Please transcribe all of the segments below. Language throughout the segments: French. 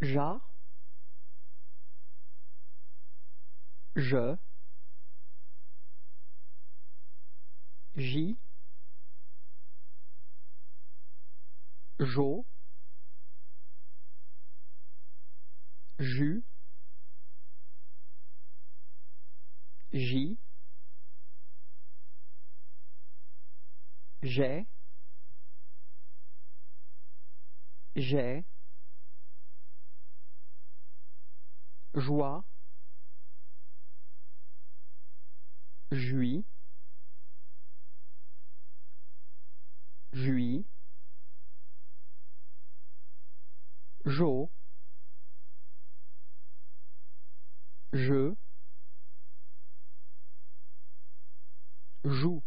Ja, je, J, Jo, Jus, J, j'ai, j'ai, joie, juis, juis, jo, je, joue,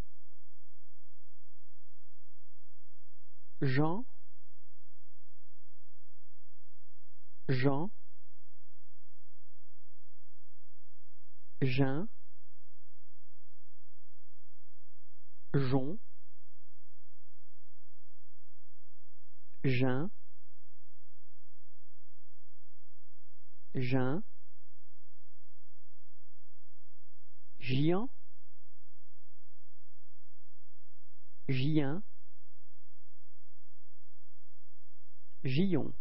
Jean, Jean, Jean, Jon, Jean, Jean, Gian, Gien, Gillon